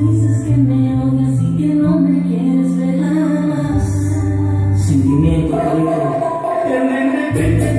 dices que me odias y que no me quieres ver más. Sentimiento, que me